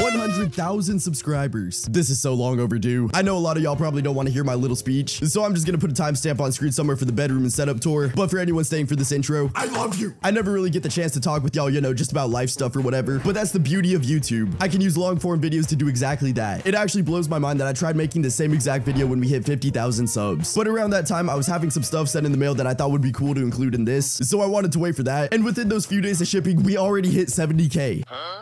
100,000 subscribers. This is so long overdue. I know a lot of y'all probably don't want to hear my little speech, so I'm just gonna put a timestamp on screen somewhere for the bedroom and setup tour. But for anyone staying for this intro, I love you. I never really get the chance to talk with y'all, you know, just about life stuff or whatever, but that's the beauty of YouTube. I can use long form videos to do exactly that. It actually blows my mind that I tried making the same exact video when we hit 50,000 subs. But around that time, I was having some stuff sent in the mail that I thought would be cool to include in this, so I wanted to wait for that. And within those few days of shipping, we already hit 70k. Huh?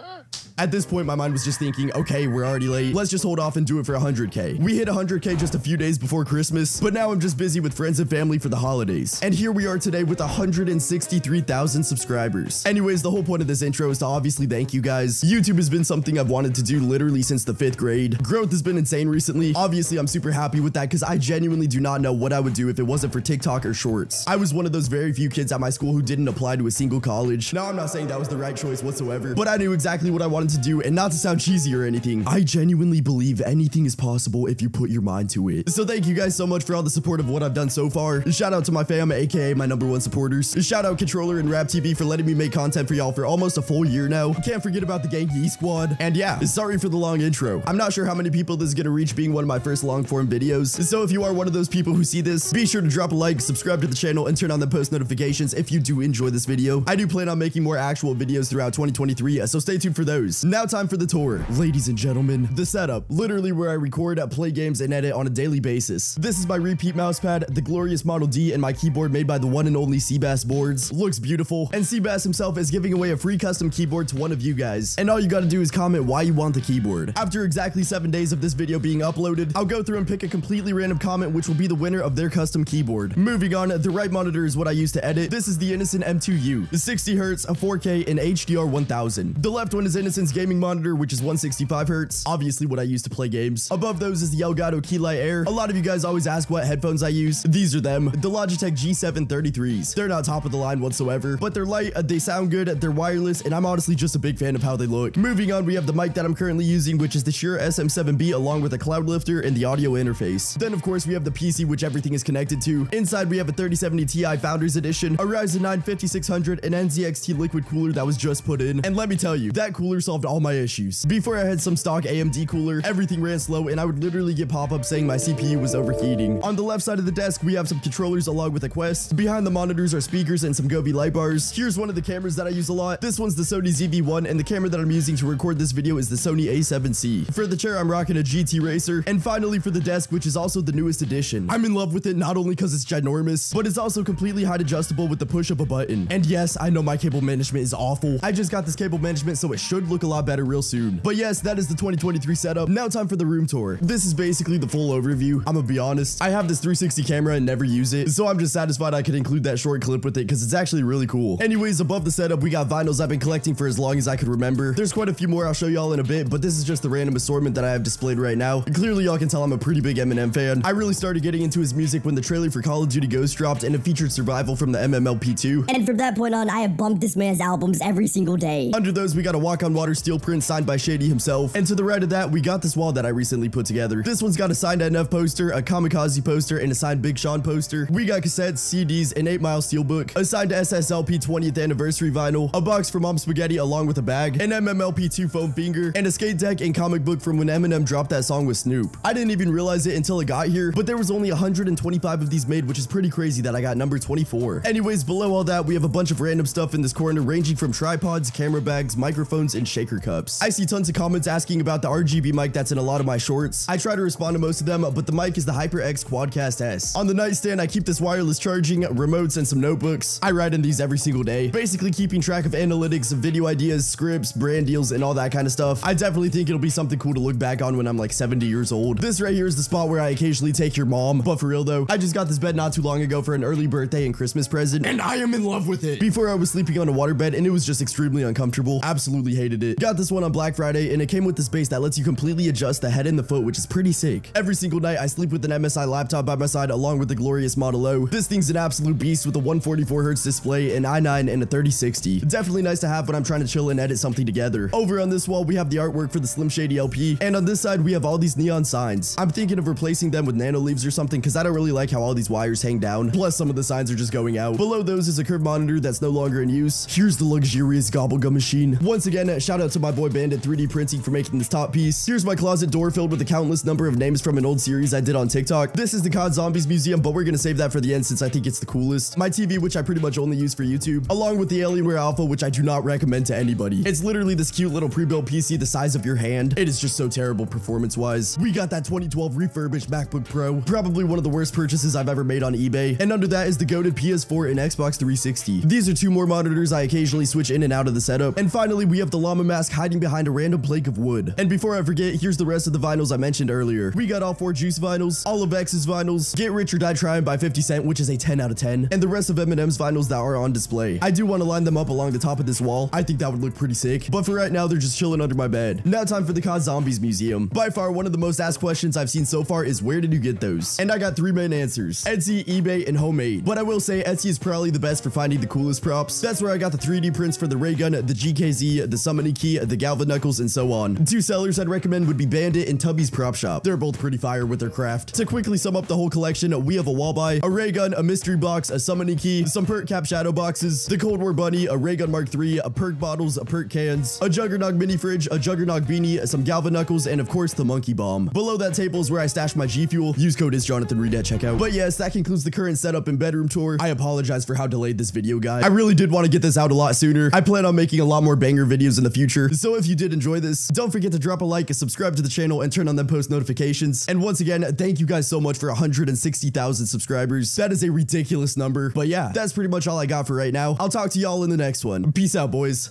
At this point, my mind was just thinking, okay, we're already late. Let's just hold off and do it for 100k. We hit 100k just a few days before Christmas, but now I'm just busy with friends and family for the holidays. And here we are today with 163,000 subscribers. Anyways, the whole point of this intro is to obviously thank you guys. YouTube has been something I've wanted to do literally since the fifth grade. Growth has been insane recently. Obviously, I'm super happy with that because I genuinely do not know what I would do if it wasn't for TikTok or Shorts. I was one of those very few kids at my school who didn't apply to a single college. Now, I'm not saying that was the right choice whatsoever, but I knew exactly what I wanted to do and not to sound cheesy or anything, I genuinely believe anything is possible if you put your mind to it. So thank you guys so much for all the support of what I've done so far. Shout out to my fam, aka my number one supporters. Shout out Controller and Rap TV for letting me make content for y'all for almost a full year now. Can't forget about the Gang Squad. And yeah, sorry for the long intro. I'm not sure how many people this is gonna reach being one of my first long form videos. So if you are one of those people who see this, be sure to drop a like, subscribe to the channel, and turn on the post notifications if you do enjoy this video. I do plan on making more actual videos throughout 2023, so stay tuned for those. Now time for the tour. Ladies and gentlemen, the setup, literally where I record, play games, and edit on a daily basis. This is my repeat mousepad, the glorious Model D, and my keyboard made by the one and only Seabass Boards. Looks beautiful, and Seabass himself is giving away a free custom keyboard to one of you guys. And all you gotta do is comment why you want the keyboard. After exactly seven days of this video being uploaded, I'll go through and pick a completely random comment which will be the winner of their custom keyboard. Moving on, the right monitor is what I use to edit. This is the Innocn M2U, the 60 Hz, a 4K, and HDR 1000. The left one is Gaming monitor, which which is 165 hertz. Obviously what I use to play games. Above those is the Elgato Keylight Air. A lot of you guys always ask what headphones I use. These are them, the Logitech G733s. They're not top of the line whatsoever, but they're light, they sound good, they're wireless, and I'm honestly just a big fan of how they look. Moving on, we have the mic that I'm currently using, which is the Shure SM7B along with a cloud lifter and the audio interface. Then of course we have the PC, which everything is connected to. Inside we have a 3070 Ti Founders Edition, a Ryzen 9 5600, an NZXT liquid cooler that was just put in. And let me tell you, that cooler solved all my issues. Before I had some stock AMD cooler, everything ran slow and I would literally get pop-ups saying my CPU was overheating. On the left side of the desk, we have some controllers along with a Quest. Behind the monitors are speakers and some Govee light bars. Here's one of the cameras that I use a lot. This one's the Sony ZV-1 and the camera that I'm using to record this video is the Sony a7C. For the chair, I'm rocking a GT Racer. And finally for the desk, which is also the newest addition. I'm in love with it not only because it's ginormous, but it's also completely height adjustable with the push of a button. And yes, I know my cable management is awful. I just got this cable management so it should look a lot better real soon. But yes, that is the 2023 setup. Now time for the room tour. This is basically the full overview. I'm gonna be honest. I have this 360 camera and never use it. So I'm just satisfied I could include that short clip with it because it's actually really cool. Anyways, above the setup, we got vinyls I've been collecting for as long as I could remember. There's quite a few more I'll show y'all in a bit, but this is just the random assortment that I have displayed right now. Clearly y'all can tell I'm a pretty big Eminem fan. I really started getting into his music when the trailer for Call of Duty Ghost dropped and it featured Survival from the MMLP2. And from that point on, I have bumped this man's albums every single day. Under those, we got a Walk on Water steel print signed by Shady himself. And to the right of that, we got this wall that I recently put together. This one's got a signed NF poster, a Kamikaze poster, and a signed Big Sean poster. We got cassettes, CDs, an 8 Mile Steelbook, a signed SSLP 20th anniversary vinyl, a box for Mom Spaghetti along with a bag, an MMLP2 foam finger, and a skate deck and comic book from when Eminem dropped that song with Snoop. I didn't even realize it until it got here, but there was only 125 of these made, which is pretty crazy that I got number 24. Anyways, below all that, we have a bunch of random stuff in this corner ranging from tripods, camera bags, microphones, and shaker cups. I see tons of comments asking about the RGB mic that's in a lot of my shorts. I try to respond to most of them, but the mic is the HyperX Quadcast S. On the nightstand, I keep this wireless charging, remotes, and some notebooks. I write in these every single day, basically keeping track of analytics, video ideas, scripts, brand deals, and all that kind of stuff. I definitely think it'll be something cool to look back on when I'm like 70 years old. This right here is the spot where I occasionally take your mom, but for real though, I just got this bed not too long ago for an early birthday and Christmas present, and I am in love with it. Before I was sleeping on a waterbed, and it was just extremely uncomfortable. Absolutely hated it. Got this one on Black Friday, and it came with this base that lets you completely adjust the head and the foot, which is pretty sick. Every single night, I sleep with an MSI laptop by my side along with the glorious Model O. This thing's an absolute beast with a 144Hz display, an i9, and a 3060. Definitely nice to have when I'm trying to chill and edit something together. Over on this wall, we have the artwork for the Slim Shady LP, and on this side, we have all these neon signs. I'm thinking of replacing them with nano leaves or something because I don't really like how all these wires hang down. Plus, some of the signs are just going out. Below those is a curved monitor that's no longer in use. Here's the luxurious gobblegum machine. Once again, shout Shout out to my boy Bandit 3D Printing for making this top piece. Here's my closet door filled with a countless number of names from an old series I did on TikTok. This is the COD Zombies Museum, but we're gonna save that for the end since I think it's the coolest. My TV, which I pretty much only use for YouTube, along with the Alienware Alpha, which I do not recommend to anybody. It's literally this cute little pre-built PC the size of your hand. It is just so terrible performance-wise. We got that 2012 refurbished MacBook Pro, probably one of the worst purchases I've ever made on eBay. And under that is the goated PS4 and Xbox 360. These are two more monitors I occasionally switch in and out of the setup. And finally, we have the llama mask hiding behind a random plank of wood. And before I forget, here's the rest of the vinyls I mentioned earlier. We got all four Juice vinyls, all of X's vinyls, Get Rich or Die Trying by 50 Cent, which is a 10 out of 10, and the rest of Eminem's vinyls that are on display. I do want to line them up along the top of this wall. I think that would look pretty sick. But for right now, they're just chilling under my bed. Now time for the COD Zombies Museum. By far, one of the most asked questions I've seen so far is where did you get those? And I got three main answers. Etsy, eBay, and homemade. But I will say Etsy is probably the best for finding the coolest props. That's where I got the 3D prints for the ray gun, the GKZ, the summoning key, the Galva Knuckles, and so on. Two sellers I'd recommend would be Bandit and Tubby's Prop Shop. They're both pretty fire with their craft. To quickly sum up the whole collection, we have a wall buy, a ray gun, a mystery box, a summoning key, some perk cap shadow boxes, the Cold War bunny, a ray gun mark 3, a perk bottles, a perk cans, a Juggernog mini fridge, a Juggernog beanie, some Galva Knuckles, and of course the monkey bomb. Below that table is where I stash my G Fuel. Use code is Jonathan Reed at checkout. But yes, that concludes the current setup and bedroom tour. I apologize for how delayed this video got. I really did want to get this out a lot sooner. I plan on making a lot more banger videos in the future. So if you did enjoy this, don't forget to drop a like, subscribe to the channel, and turn on the post notifications. And once again, thank you guys so much for 160,000 subscribers. That is a ridiculous number. But yeah, that's pretty much all I got for right now. I'll talk to y'all in the next one. Peace out, boys.